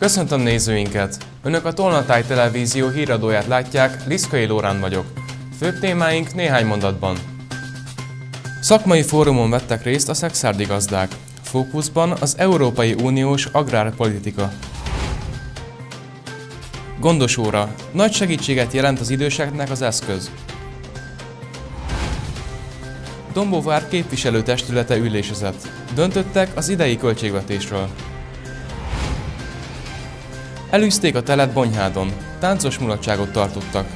Köszöntöm nézőinket! Önök a Tolnatáj Televízió híradóját látják, Liszkai Lórán vagyok. Főbb témáink néhány mondatban. Szakmai fórumon vettek részt a szexárdi gazdák. Fókuszban az Európai Uniós agrárpolitika. Gondos óra. Nagy segítséget jelent az időseknek az eszköz. Dombóvár képviselőtestülete ülésezett. Döntöttek az idei költségvetésről. Elűzték a telet Bonyhádon. Táncos mulatságot tartottak.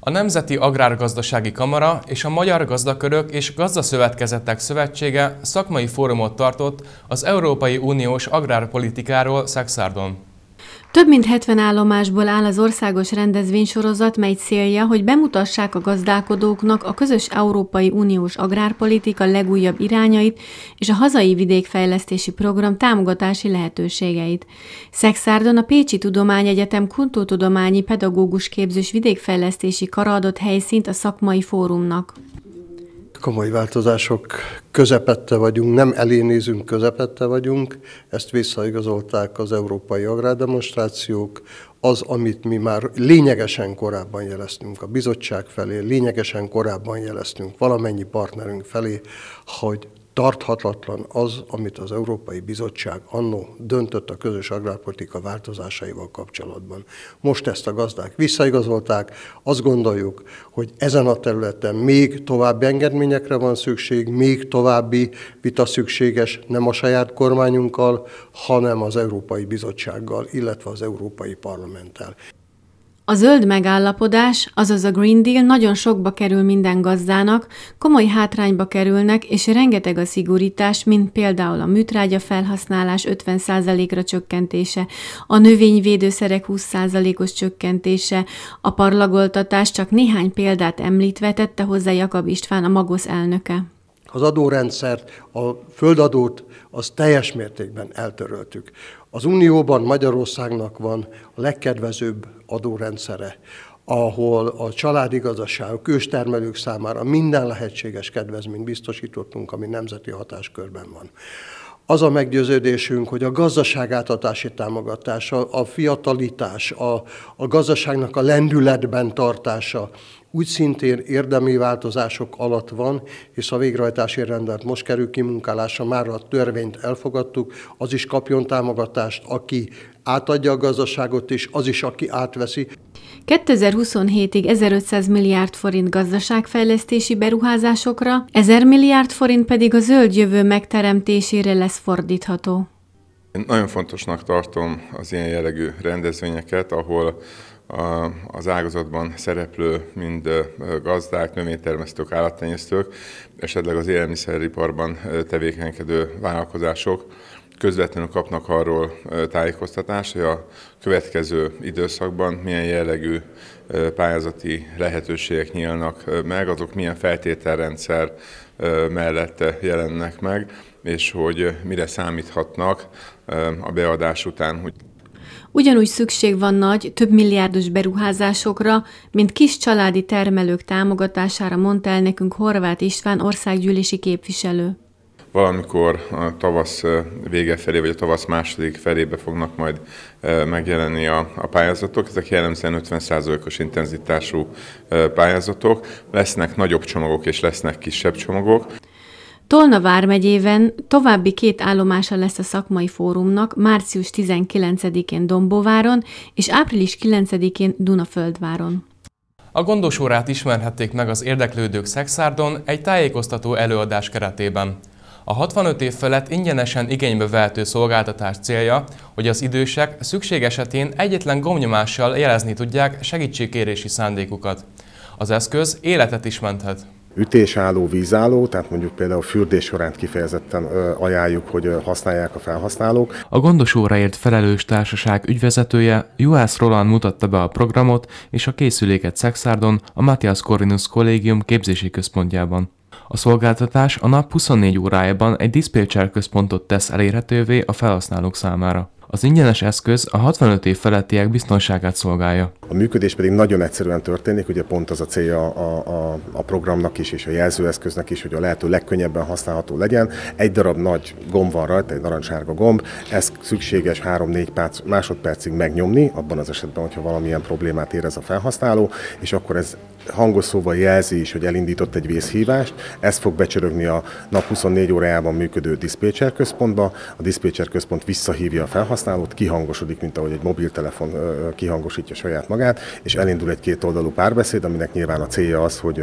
A Nemzeti Agrárgazdasági Kamara és a Magyar Gazdakörök és Gazdaszövetkezetek Szövetsége szakmai fórumot tartott az Európai Uniós agrárpolitikáról Szexárdon. Több mint 70 állomásból áll az országos rendezvénysorozat, mely célja, hogy bemutassák a gazdálkodóknak a közös Európai Uniós agrárpolitika legújabb irányait és a hazai vidékfejlesztési program támogatási lehetőségeit. Szexárdon a Pécsi Tudományegyetem kultúrtudományi pedagógus képzős vidékfejlesztési kara adott helyszínt a szakmai fórumnak komoly változások közepette vagyunk, nem elé nézünk, közepette vagyunk. Ezt visszaigazolták az európai agrárdemonstrációk, az, amit mi már lényegesen korábban jeleztünk a bizottság felé, lényegesen korábban jeleztünk valamennyi partnerünk felé, hogy tarthatatlan az, amit az Európai Bizottság annó döntött a közös agrárpolitika változásaival kapcsolatban. Most ezt a gazdák visszaigazolták, azt gondoljuk, hogy ezen a területen még további engedményekre van szükség, még további vita szükséges nem a saját kormányunkkal, hanem az Európai Bizottsággal, illetve az Európai Parlamenttel. A zöld megállapodás, azaz a Green Deal nagyon sokba kerül minden gazdának, komoly hátrányba kerülnek, és rengeteg a szigorítás, mint például a műtrágya felhasználás 50%-ra csökkentése, a növényvédőszerek 20%-os csökkentése, a parlagoltatás csak néhány példát említve tette hozzá Jakab István, a Magosz elnöke. Az adórendszert, a földadót, az teljes mértékben eltöröltük. Az Unióban Magyarországnak van a legkedvezőbb adórendszere, ahol a családi gazdaságok, őstermelők számára minden lehetséges kedvezményt biztosítottunk, ami nemzeti hatáskörben van. Az a meggyőződésünk, hogy a gazdaság átadási támogatása, a fiatalitás, a, a gazdaságnak a lendületben tartása úgy szintén érdemi változások alatt van, és a végrehajtási rendet most kerül kimunkálásra, már a törvényt elfogadtuk, az is kapjon támogatást, aki átadja a gazdaságot, és az is, aki átveszi. 2027-ig 1500 milliárd forint gazdaságfejlesztési beruházásokra, 1000 milliárd forint pedig a zöld jövő megteremtésére lesz fordítható. Én nagyon fontosnak tartom az ilyen jellegű rendezvényeket, ahol az ágazatban szereplő mind gazdák, növénytermesztők, állattenyésztők, esetleg az élelmiszeriparban tevékenykedő vállalkozások közvetlenül kapnak arról tájékoztatást, hogy a következő időszakban milyen jellegű pályázati lehetőségek nyílnak meg, azok milyen feltételrendszer mellett jelennek meg, és hogy mire számíthatnak a beadás után. Ugyanúgy szükség van nagy, több milliárdos beruházásokra, mint kis családi termelők támogatására mondta el nekünk Horváth István országgyűlési képviselő. Valamikor a tavasz vége felé, vagy a tavasz második felébe fognak majd megjelenni a, a pályázatok. Ezek jellemzően 50%-os intenzitású pályázatok. Lesznek nagyobb csomagok és lesznek kisebb csomagok. Tolna vármegyében további két állomása lesz a szakmai fórumnak március 19-én Dombóváron és április 9-én Dunaföldváron. A gondos órát ismerhették meg az érdeklődők Szexárdon egy tájékoztató előadás keretében. A 65 év felett ingyenesen igénybe vehető szolgáltatás célja, hogy az idősek szükség esetén egyetlen gomnyomással jelezni tudják segítségkérési szándékukat. Az eszköz életet is menthet ütésálló, vízálló, tehát mondjuk például fürdés során kifejezetten ajánljuk, hogy használják a felhasználók. A gondos óraért felelős társaság ügyvezetője Juhász Roland mutatta be a programot és a készüléket Szexárdon, a Matthias Corvinus Kollégium képzési központjában. A szolgáltatás a nap 24 órájában egy diszpécser központot tesz elérhetővé a felhasználók számára. Az ingyenes eszköz a 65 év felettiek biztonságát szolgálja. A működés pedig nagyon egyszerűen történik, ugye pont az a célja a, a, a programnak is és a jelzőeszköznek is, hogy a lehető legkönnyebben használható legyen. Egy darab nagy gomb van rajta, egy narancssárga gomb, ez szükséges 3-4 másodpercig megnyomni, abban az esetben, hogyha valamilyen problémát érez a felhasználó, és akkor ez hangos szóval jelzi is, hogy elindított egy vészhívást, ez fog becsörögni a nap 24 órájában működő diszpécser központba, a diszpécser központ visszahívja a felhasználót, kihangosodik, mint ahogy egy mobiltelefon kihangosítja saját magát, és elindul egy kétoldalú párbeszéd, aminek nyilván a célja az, hogy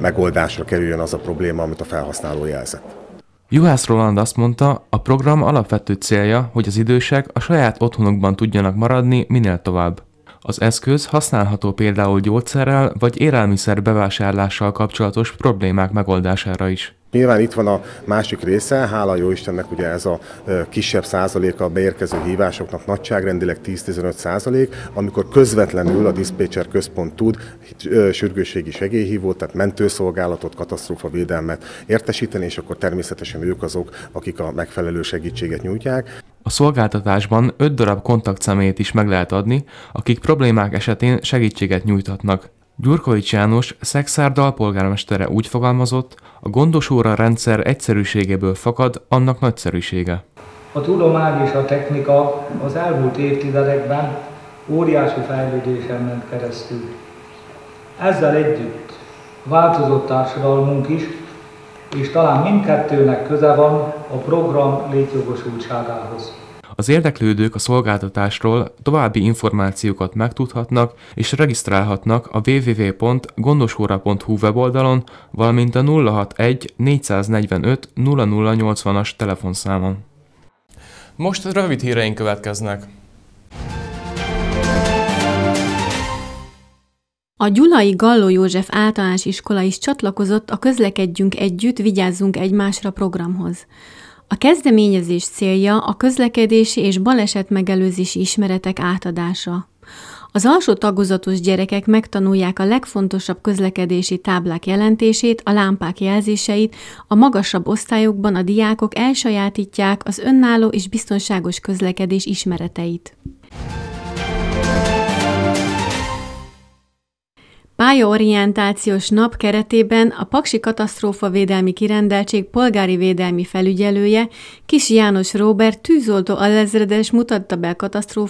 megoldásra kerüljön az a probléma, amit a felhasználó jelzett. Juhász Roland azt mondta, a program alapvető célja, hogy az idősek a saját otthonukban tudjanak maradni minél tovább. Az eszköz használható például gyógyszerrel vagy élelmiszer bevásárlással kapcsolatos problémák megoldására is. Nyilván itt van a másik része, hála jó Istennek ugye ez a kisebb százaléka a beérkező hívásoknak nagyságrendileg 10-15 százalék, amikor közvetlenül a diszpécser központ tud sürgőségi segélyhívót, tehát mentőszolgálatot, katasztrófavédelmet értesíteni, és akkor természetesen ők azok, akik a megfelelő segítséget nyújtják. A szolgáltatásban 5 darab kontaktszemélyt is meg lehet adni, akik problémák esetén segítséget nyújthatnak. Gyurkovics János Szexárdal polgármestere úgy fogalmazott, a gondosóra rendszer egyszerűségéből fakad annak nagyszerűsége. A tudomány és a technika az elmúlt évtizedekben óriási fejlődésen ment keresztül. Ezzel együtt változott társadalmunk is, és talán mindkettőnek köze van a program létjogosultságához. Az érdeklődők a szolgáltatásról további információkat megtudhatnak és regisztrálhatnak a www.gondosóra.hu weboldalon, valamint a 061 445 0080-as telefonszámon. Most rövid híreink következnek. A Gyulai Galló József általános iskola is csatlakozott a Közlekedjünk együtt, vigyázzunk egymásra programhoz. A kezdeményezés célja a közlekedési és baleset megelőzési ismeretek átadása. Az alsó tagozatos gyerekek megtanulják a legfontosabb közlekedési táblák jelentését, a lámpák jelzéseit, a magasabb osztályokban a diákok elsajátítják az önálló és biztonságos közlekedés ismereteit. Pályaorientációs nap keretében a Paksi Katasztrófa Védelmi Kirendeltség polgári védelmi felügyelője Kis János Róbert tűzoltó alezredes mutatta be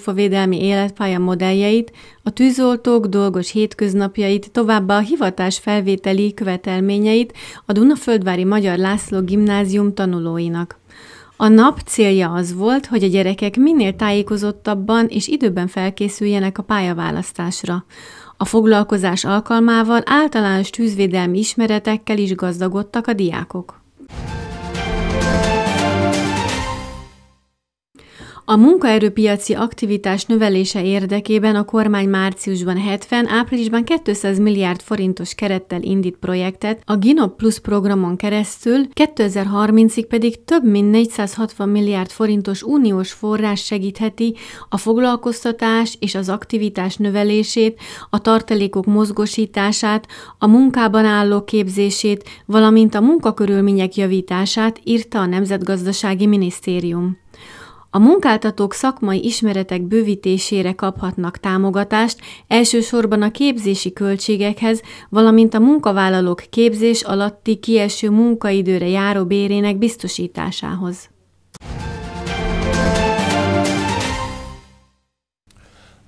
a védelmi életpálya modelljeit, a tűzoltók dolgos hétköznapjait, továbbá a hivatás felvételi követelményeit a Dunaföldvári Magyar László Gimnázium tanulóinak. A nap célja az volt, hogy a gyerekek minél tájékozottabban és időben felkészüljenek a pályaválasztásra. A foglalkozás alkalmával általános tűzvédelmi ismeretekkel is gazdagodtak a diákok. A munkaerőpiaci aktivitás növelése érdekében a kormány márciusban 70, áprilisban 200 milliárd forintos kerettel indít projektet, a Ginop Plus programon keresztül 2030-ig pedig több mint 460 milliárd forintos uniós forrás segítheti a foglalkoztatás és az aktivitás növelését, a tartalékok mozgosítását, a munkában álló képzését, valamint a munkakörülmények javítását, írta a Nemzetgazdasági Minisztérium. A munkáltatók szakmai ismeretek bővítésére kaphatnak támogatást, elsősorban a képzési költségekhez, valamint a munkavállalók képzés alatti kieső munkaidőre járó bérének biztosításához.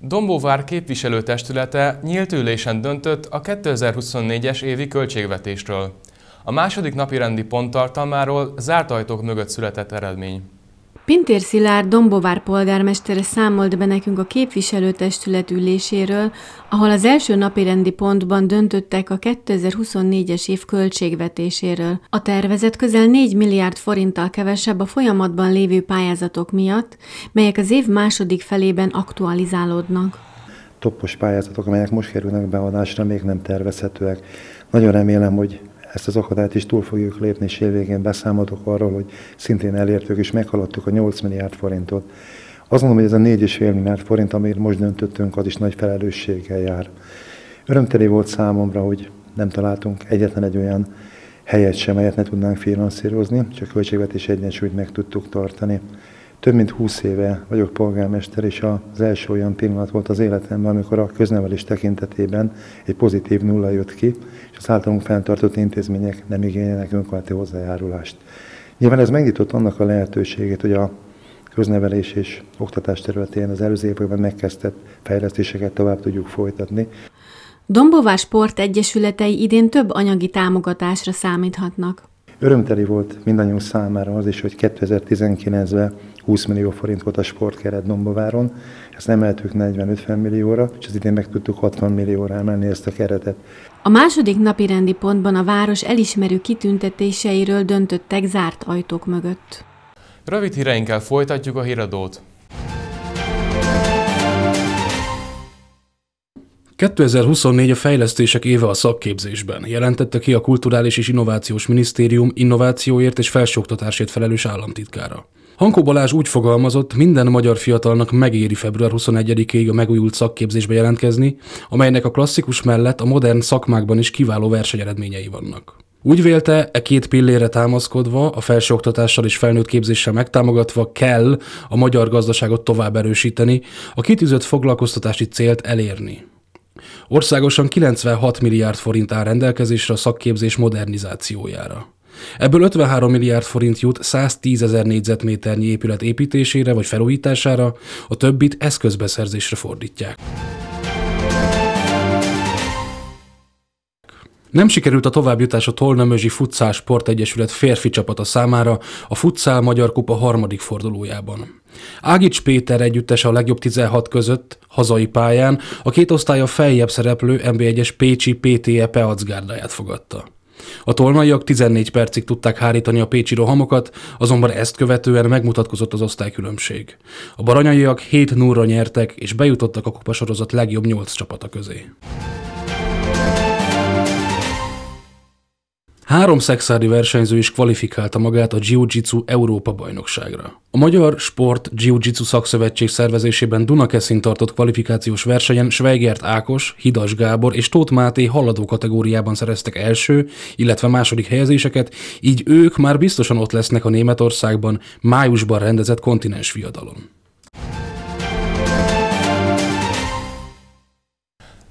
Dombóvár képviselőtestülete nyílt ülésen döntött a 2024-es évi költségvetésről. A második napi rendi pont tartalmáról zárt ajtók mögött született eredmény. Pintér Szilárd Dombovár polgármestere számolt be nekünk a képviselőtestület üléséről, ahol az első napi rendi pontban döntöttek a 2024-es év költségvetéséről. A tervezet közel 4 milliárd forinttal kevesebb a folyamatban lévő pályázatok miatt, melyek az év második felében aktualizálódnak. Toppos pályázatok, amelyek most kerülnek beadásra, még nem tervezhetőek. Nagyon remélem, hogy ezt az akadályt is túl fogjuk lépni, és évvégén beszámoltok arról, hogy szintén elértük és meghaladtuk a 8 milliárd forintot. Azt mondom, hogy ez a 4,5 milliárd forint, amit most döntöttünk, az is nagy felelősséggel jár. Örömteli volt számomra, hogy nem találtunk egyetlen egy olyan helyet sem, melyet ne tudnánk finanszírozni, csak költségvetés egyensúlyt meg tudtuk tartani. Több mint 20 éve vagyok polgármester, és az első olyan pillanat volt az életemben, amikor a köznevelés tekintetében egy pozitív nulla jött ki, és az általunk fenntartott intézmények nem igényelnek önkormányzati hozzájárulást. Nyilván ez megnyitott annak a lehetőségét, hogy a köznevelés és oktatás területén az előző években megkezdett fejlesztéseket tovább tudjuk folytatni. Dombovás Sport Egyesületei idén több anyagi támogatásra számíthatnak. Örömteli volt mindannyiunk számára az is, hogy 2019-ben 20 millió forint volt a sportkeret Dombováron, ezt emeltük 40-50 millióra, és az idén meg tudtuk 60 millióra emelni ezt a keretet. A második napi rendi pontban a város elismerő kitüntetéseiről döntöttek zárt ajtók mögött. Rövid híreinkkel folytatjuk a híradót. 2024 a fejlesztések éve a szakképzésben, jelentette ki a Kulturális és Innovációs Minisztérium innovációért és felsőoktatásért felelős államtitkára. Hankó Balázs úgy fogalmazott, minden magyar fiatalnak megéri február 21-ig a megújult szakképzésbe jelentkezni, amelynek a klasszikus mellett a modern szakmákban is kiváló versenyeredményei vannak. Úgy vélte, e két pillére támaszkodva, a felsőoktatással és felnőtt képzéssel megtámogatva kell a magyar gazdaságot tovább erősíteni, a kitűzött foglalkoztatási célt elérni. Országosan 96 milliárd forint áll rendelkezésre a szakképzés modernizációjára. Ebből 53 milliárd forint jut 110 ezer négyzetméternyi épület építésére vagy felújítására, a többit eszközbeszerzésre fordítják. Nem sikerült a továbbjutás a Tolnamözsi Futszál Egyesület férfi csapata számára a Futszál Magyar Kupa harmadik fordulójában. Ágics Péter együttes a legjobb 16 között hazai pályán a két osztálya feljebb szereplő MB1-es Pécsi PTE Peacgárdáját fogadta. A tolnaiak 14 percig tudták hárítani a pécsi rohamokat, azonban ezt követően megmutatkozott az osztálykülönbség. A baranyaiak 7 0 nyertek, és bejutottak a kupasorozat legjobb 8 csapata közé. Három szexádi versenyző is kvalifikálta magát a Jiu-Jitsu Európa bajnokságra. A Magyar Sport Jiu-Jitsu Szakszövetség szervezésében Dunakeszin tartott kvalifikációs versenyen Schweigert Ákos, Hidas Gábor és Tóth Máté haladó kategóriában szereztek első, illetve második helyezéseket, így ők már biztosan ott lesznek a Németországban májusban rendezett kontinens fiadalon.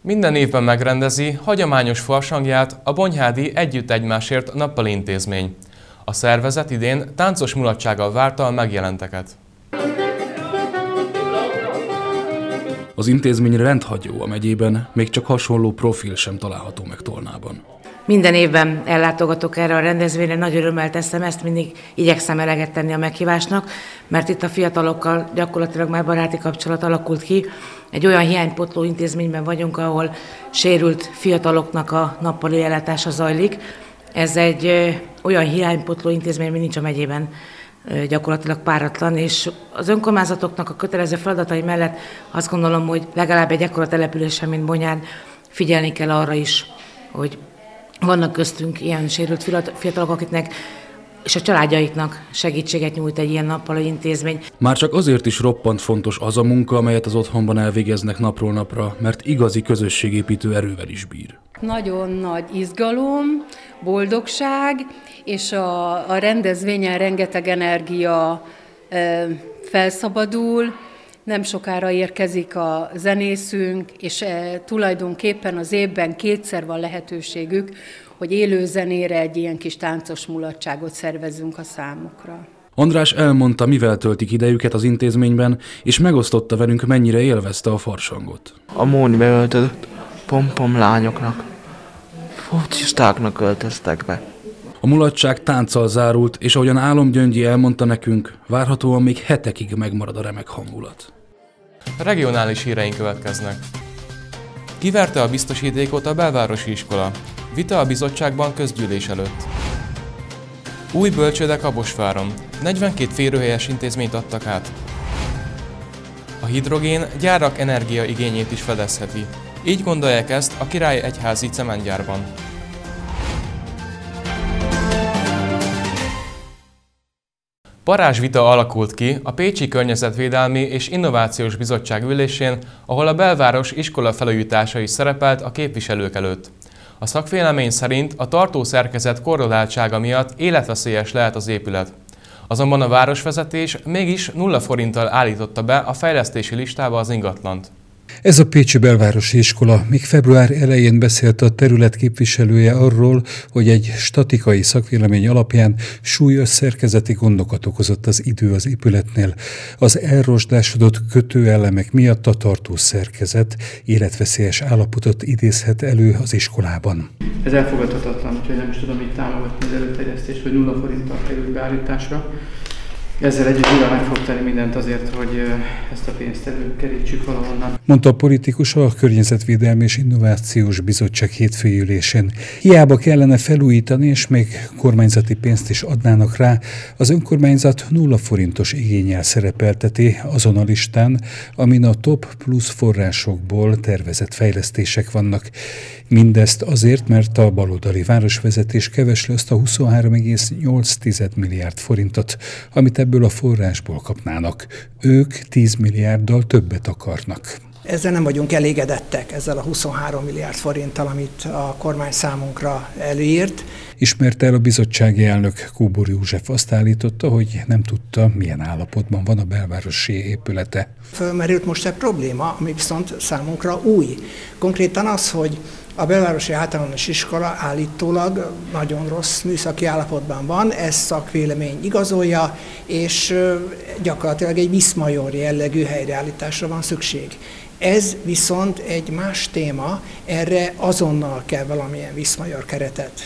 Minden évben megrendezi hagyományos farsangját a Bonyhádi Együtt Egymásért nappali intézmény. A szervezet idén táncos mulatsággal várta a megjelenteket. Az intézmény rendhagyó a megyében, még csak hasonló profil sem található meg Tolnában. Minden évben ellátogatok erre a rendezvényre, nagy örömmel teszem ezt, mindig igyekszem eleget tenni a meghívásnak, mert itt a fiatalokkal gyakorlatilag már baráti kapcsolat alakult ki. Egy olyan hiánypotló intézményben vagyunk, ahol sérült fiataloknak a nappali ellátása zajlik. Ez egy olyan hiánypotló intézmény, mint nincs a megyében gyakorlatilag páratlan, és az önkormányzatoknak a kötelező feladatai mellett azt gondolom, hogy legalább egy ekkora településen, mint Bonyád, figyelni kell arra is, hogy vannak köztünk ilyen sérült fiatalok, akiknek és a családjaiknak segítséget nyújt egy ilyen nappal intézmény. Már csak azért is roppant fontos az a munka, amelyet az otthonban elvégeznek napról napra, mert igazi közösségépítő erővel is bír. Nagyon nagy izgalom, boldogság, és a, a rendezvényen rengeteg energia e, felszabadul, nem sokára érkezik a zenészünk, és e, tulajdonképpen az évben kétszer van lehetőségük, hogy élő zenére egy ilyen kis táncos mulatságot szervezzünk a számukra. András elmondta, mivel töltik idejüket az intézményben, és megosztotta velünk, mennyire élvezte a farsangot. A Móni beöltözött pompom lányoknak, focistáknak öltöztek be. A mulatság tánccal zárult, és ahogyan Álom Gyöngyi elmondta nekünk, várhatóan még hetekig megmarad a remek hangulat. Regionális híreink következnek. Kiverte a biztosítékot a belvárosi iskola. Vita a bizottságban közgyűlés előtt. Új bölcsőde Kabosváron. 42 férőhelyes intézményt adtak át. A hidrogén gyárak energiaigényét is fedezheti. Így gondolják ezt a Király Egyházi cementgyárban. Parázsvita alakult ki a Pécsi Környezetvédelmi és Innovációs Bizottság ülésén, ahol a belváros iskola felújítása is szerepelt a képviselők előtt. A szakvélemény szerint a tartó szerkezet korreláltsága miatt életveszélyes lehet az épület. Azonban a városvezetés mégis nulla forinttal állította be a fejlesztési listába az ingatlant. Ez a Pécsi Belvárosi Iskola még február elején beszélt a terület képviselője arról, hogy egy statikai szakvélemény alapján súlyos szerkezeti gondokat okozott az idő az épületnél. Az elrosdásodott kötőelemek miatt a tartó szerkezet életveszélyes állapotot idézhet elő az iskolában. Ez elfogadhatatlan, úgyhogy nem is tudom így támogatni az előterjesztést, hogy nulla forinttal került beállításra. Ezzel együtt nyilván meg fog tenni mindent azért, hogy ezt a pénzt előkerítsük valahonnan. Mondta a politikus a Környezetvédelmi és Innovációs Bizottság hétfői ülésén. Hiába kellene felújítani, és még kormányzati pénzt is adnának rá, az önkormányzat nulla forintos igényel szerepelteti azon a listán, amin a top plusz forrásokból tervezett fejlesztések vannak. Mindezt azért, mert a baloldali városvezetés kevesli azt a 23,8 milliárd forintot, amit ebből a forrásból kapnának. Ők 10 milliárddal többet akarnak. Ezzel nem vagyunk elégedettek, ezzel a 23 milliárd forinttal, amit a kormány számunkra előírt. Ismerte el a bizottsági elnök Kóbor József azt állította, hogy nem tudta, milyen állapotban van a belvárosi épülete. Fölmerült most egy probléma, ami viszont számunkra új. Konkrétan az, hogy a belvárosi általános iskola állítólag nagyon rossz műszaki állapotban van, ezt szakvélemény igazolja, és gyakorlatilag egy viszmajor jellegű helyreállításra van szükség. Ez viszont egy más téma, erre azonnal kell valamilyen viszmajor keretet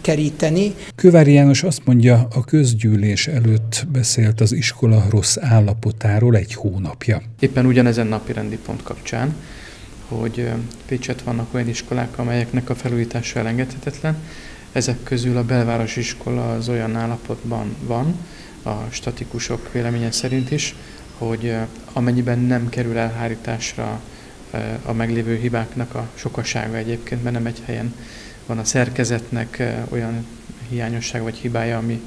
keríteni. Kövári János azt mondja, a közgyűlés előtt beszélt az iskola rossz állapotáról egy hónapja. Éppen ugyanezen napi rendi pont kapcsán, hogy Pécset vannak olyan iskolák, amelyeknek a felújítása elengedhetetlen. Ezek közül a belváros iskola az olyan állapotban van, a statikusok véleménye szerint is, hogy amennyiben nem kerül elhárításra a meglévő hibáknak a sokasága egyébként, mert nem egy helyen van a szerkezetnek olyan hiányosság vagy hibája, ami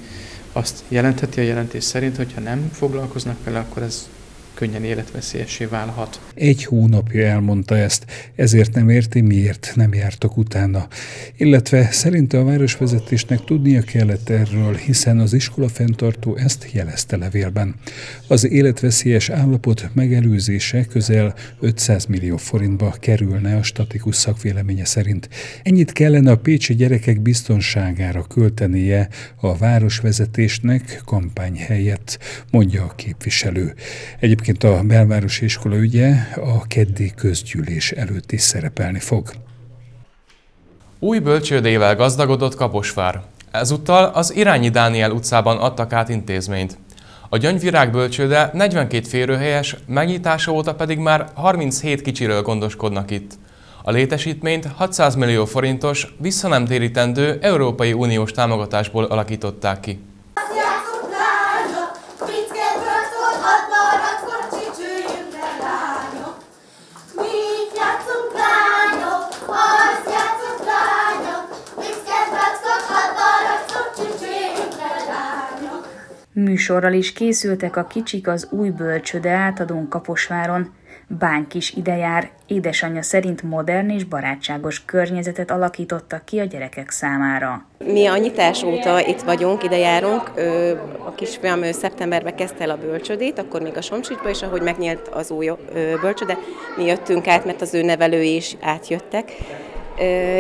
azt jelentheti a jelentés szerint, hogyha nem foglalkoznak vele, akkor ez könnyen életveszélyesé válhat. Egy hónapja elmondta ezt, ezért nem érti, miért nem jártak utána. Illetve szerinte a városvezetésnek tudnia kellett erről, hiszen az iskola fenntartó ezt jelezte levélben. Az életveszélyes állapot megelőzése közel 500 millió forintba kerülne a statikus szakvéleménye szerint. Ennyit kellene a pécsi gyerekek biztonságára költenie a városvezetésnek kampány helyett, mondja a képviselő. Egyébként Egyébként a belvárosi iskola ügye a keddi közgyűlés előtt is szerepelni fog. Új bölcsődével gazdagodott Kaposvár. Ezúttal az Irányi Dániel utcában adtak át intézményt. A Gyöngyvirág bölcsőde 42 férőhelyes, megnyitása óta pedig már 37 kicsiről gondoskodnak itt. A létesítményt 600 millió forintos, visszanemtérítendő Európai Uniós támogatásból alakították ki. Műsorral is készültek a kicsik az új bölcsöde átadón Kaposváron. Bánk is ide jár, édesanyja szerint modern és barátságos környezetet alakítottak ki a gyerekek számára. Mi a nyitás óta itt vagyunk, ide járunk. A kisfiam szeptemberben kezdte el a bölcsödét, akkor még a Somcsicsba, és ahogy megnyílt az új bölcsöde, mi jöttünk át, mert az ő nevelői is átjöttek.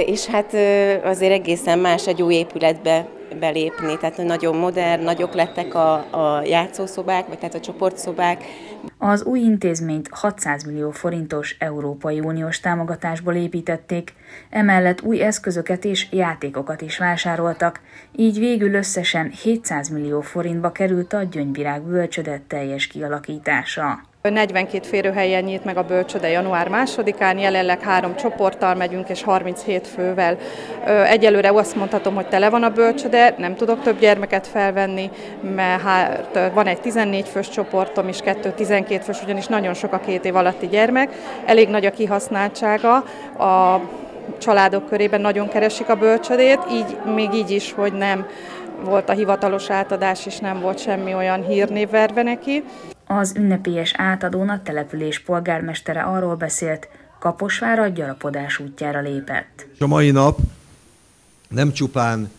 És hát azért egészen más egy új épületbe belépni, tehát nagyon modern, nagyok lettek a, a játszószobák, vagy tehát a csoportszobák. Az új intézményt 600 millió forintos Európai Uniós támogatásból építették, emellett új eszközöket és játékokat is vásároltak, így végül összesen 700 millió forintba került a Gyöngyvirág bölcsödet teljes kialakítása. 42 férőhelyen nyílt meg a bölcsöde január másodikán, jelenleg három csoporttal megyünk és 37 fővel. Egyelőre azt mondhatom, hogy tele van a bölcsöde, nem tudok több gyermeket felvenni, mert hát van egy 14 fős csoportom és kettő 12 fős, ugyanis nagyon sok a két év alatti gyermek. Elég nagy a kihasználtsága, a családok körében nagyon keresik a bölcsödét, így még így is, hogy nem volt a hivatalos átadás, és nem volt semmi olyan hírnév verve neki. Az ünnepélyes átadón a település polgármestere arról beszélt, Kaposvár a gyarapodás útjára lépett. A mai nap nem csupán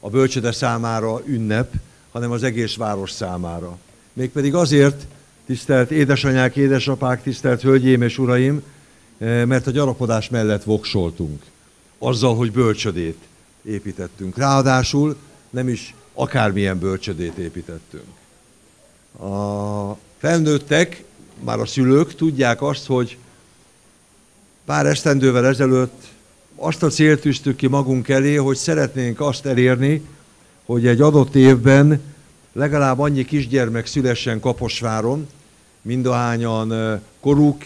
a bölcsöde számára ünnep, hanem az egész város számára. Mégpedig azért, tisztelt édesanyák, édesapák, tisztelt hölgyeim és uraim, eh, mert a gyarapodás mellett voksoltunk. Azzal, hogy bölcsödét építettünk. Ráadásul nem is akármilyen bölcsödét építettünk. A felnőttek, már a szülők tudják azt, hogy pár esztendővel ezelőtt azt a célt tűztük ki magunk elé, hogy szeretnénk azt elérni, hogy egy adott évben legalább annyi kisgyermek szülessen Kaposváron, mindahányan koruk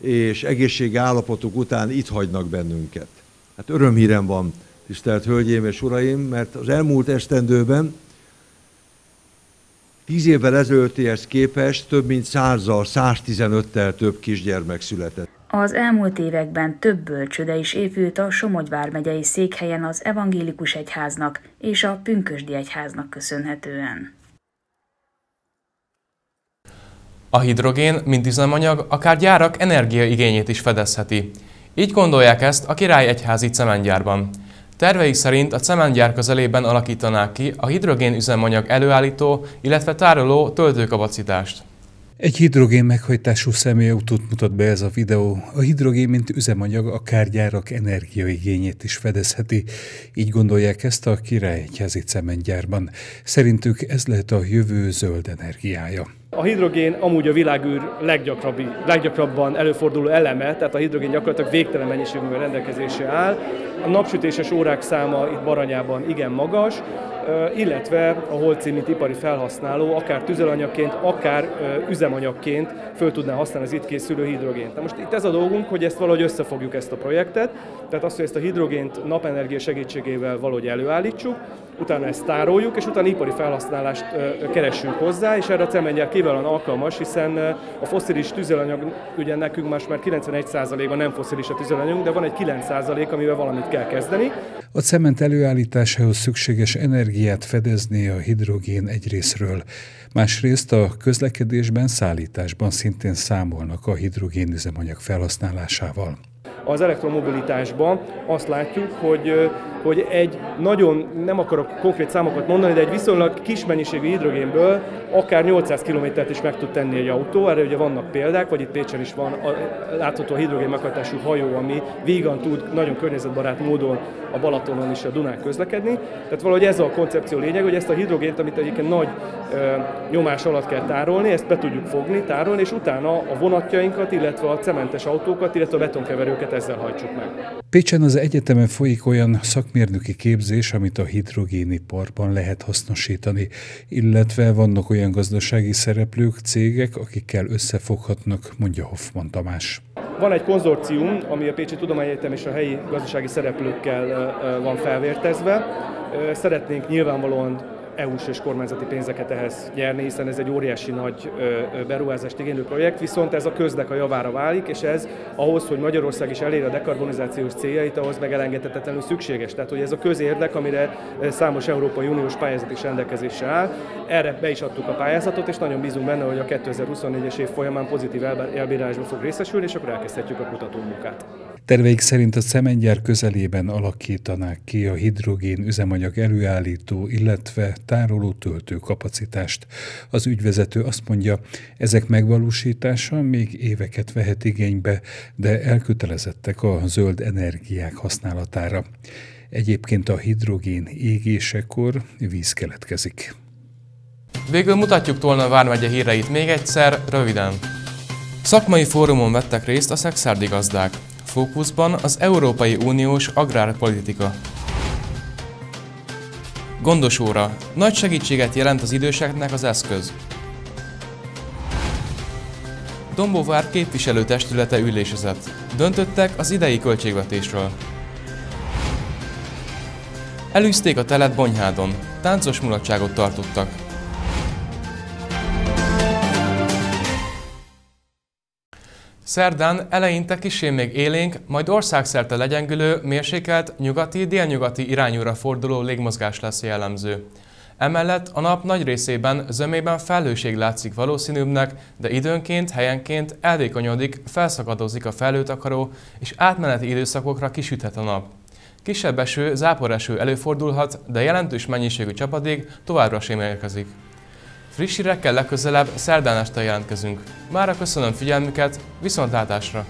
és egészségi állapotuk után itt hagynak bennünket. Hát örömhírem van, tisztelt Hölgyeim és Uraim, mert az elmúlt esztendőben tíz évvel ezelőttihez képest több mint százal, 115-tel több kisgyermek született. Az elmúlt években több bölcsöde is épült a Somogy vármegyei székhelyen az evangélikus egyháznak és a pünkösdi egyháznak köszönhetően. A hidrogén, mint üzemanyag, akár gyárak energiaigényét is fedezheti. Így gondolják ezt a Király Egyházi cementgyárban. Terveik szerint a cementgyár közelében alakítanák ki a hidrogén üzemanyag előállító, illetve tároló töltőkapacitást. Egy hidrogén meghajtású személyautót mutat be ez a videó. A hidrogén, mint üzemanyag, a kárgyárak energiaigényét is fedezheti. Így gondolják ezt a Királyegyházi cementgyárban. Szerintük ez lehet a jövő zöld energiája. A hidrogén amúgy a világűr leggyakrabban előforduló eleme, tehát a hidrogén gyakorlatilag végtelen mennyiségűen rendelkezésre áll. A napsütéses órák száma itt Baranyában igen magas, illetve a holcim, mint ipari felhasználó, akár tüzelanyagként, akár üzemanyagként föl tudná használni az itt készülő hidrogént. Na most itt ez a dolgunk, hogy ezt valahogy összefogjuk ezt a projektet, tehát azt, hogy ezt a hidrogént napenergia segítségével valahogy előállítsuk, utána ezt tároljuk, és utána ipari felhasználást keressünk hozzá, és erre a cementgyár kiválóan alkalmas, hiszen a foszilis tüzelanyag, ugye nekünk most már 91%-a nem foszilis a tüzelanyag, de van egy 9% amivel valamit kell kezdeni. A cement előállításához szükséges energiát fedezni a hidrogén egyrésztről, másrészt a közlekedésben, szállításban szintén számolnak a hidrogén üzemanyag felhasználásával az elektromobilitásban azt látjuk, hogy, hogy egy nagyon, nem akarok konkrét számokat mondani, de egy viszonylag kis mennyiségű hidrogénből akár 800 kilométert is meg tud tenni egy autó, erre ugye vannak példák, vagy itt Pécsen is van a, látható hidrogén meghajtású hajó, ami vígan tud nagyon környezetbarát módon a Balatonon és a Dunán közlekedni. Tehát valahogy ez a koncepció lényeg, hogy ezt a hidrogént, amit egyébként nagy ö, nyomás alatt kell tárolni, ezt be tudjuk fogni, tárolni, és utána a vonatjainkat, illetve a cementes autókat, illetve a betonkeverőket ezzel hajtsuk meg. Pécsen az egyetemen folyik olyan szakmérnöki képzés, amit a hidrogéniparban lehet hasznosítani, illetve vannak olyan gazdasági szereplők, cégek, akikkel összefoghatnak, mondja Hoffman Tamás. Van egy konzorcium, ami a Pécsi Tudományegyetem és a helyi gazdasági szereplőkkel van felvértezve. Szeretnénk nyilvánvalóan EU-s és kormányzati pénzeket ehhez nyerni, hiszen ez egy óriási nagy beruházást igénylő projekt, viszont ez a köznek a javára válik, és ez ahhoz, hogy Magyarország is elér a dekarbonizációs céljait, ahhoz meg elengedhetetlenül szükséges. Tehát, hogy ez a közérdek, amire számos Európai Uniós pályázat is rendelkezésre áll, erre be is adtuk a pályázatot, és nagyon bízunk benne, hogy a 2024-es év folyamán pozitív elbírásban fog részesülni, és akkor elkezdhetjük a kutatómunkát. Terveik szerint a szemengyár közelében alakítanák ki a hidrogén üzemanyag előállító, illetve tároló töltő kapacitást. Az ügyvezető azt mondja, ezek megvalósítása még éveket vehet igénybe, de elkötelezettek a zöld energiák használatára. Egyébként a hidrogén égésekor víz keletkezik. Végül mutatjuk Tolna vármegye híreit még egyszer, röviden. Szakmai fórumon vettek részt a szexárdi gazdák. Fókuszban az Európai Uniós agrárpolitika. Gondos óra. Nagy segítséget jelent az időseknek az eszköz. Dombóvár képviselőtestülete ülésezett. Döntöttek az idei költségvetésről. Elűzték a telet Bonyhádon. Táncos mulatságot tartottak. Szerdán eleinte kisé még élénk, majd országszerte legyengülő, mérsékelt, nyugati-délnyugati irányúra forduló légmozgás lesz jellemző. Emellett a nap nagy részében zömében felhőség látszik valószínűbbnek, de időnként, helyenként elvékonyodik, felszakadozik a felhőtakaró, és átmeneti időszakokra kisüthet a nap. Kisebb eső, záporeső előfordulhat, de jelentős mennyiségű csapadék továbbra sem érkezik. Friss hírekkel legközelebb szerdán este jelentkezünk. Mára köszönöm figyelmüket, viszontlátásra!